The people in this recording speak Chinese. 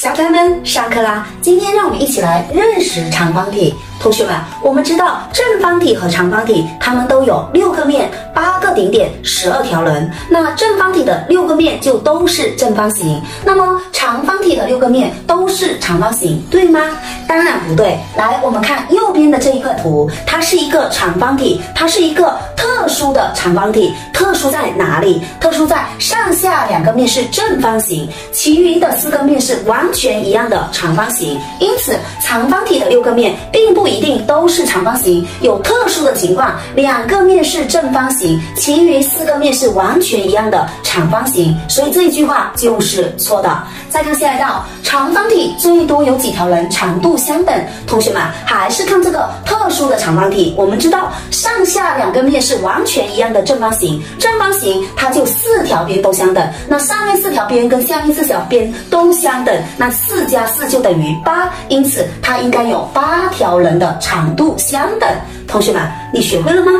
小朋友们，上课啦！今天让我们一起来认识长方体。同学们，我们知道正方体和长方体，它们都有六个面、八个顶点、十二条棱。那正方体的六个面就都是正方形，那么长方体的六个面都是长方形，对吗？当然不对。来，我们看右的这一块图，它是一个长方体，它是一个特殊的长方体。特殊在哪里？特殊在上下两个面是正方形，其余的四个面是完全一样的长方形。因此，长方体的六个面并不一定都是长方形，有特殊的情况，两个面是正方形，其余四个面是完全一样的长方形。所以这一句话就是错的。再看下一道，长方体最多有几条棱，长度相等。同学们还是看这个特殊的长方体。我们知道上下两个面是完全一样的正方形，正方形它就四条边都相等。那上面四条边跟下面四条边都相等，那四加四就等于八，因此它应该有八条棱的长度相等。同学们，你学会了吗？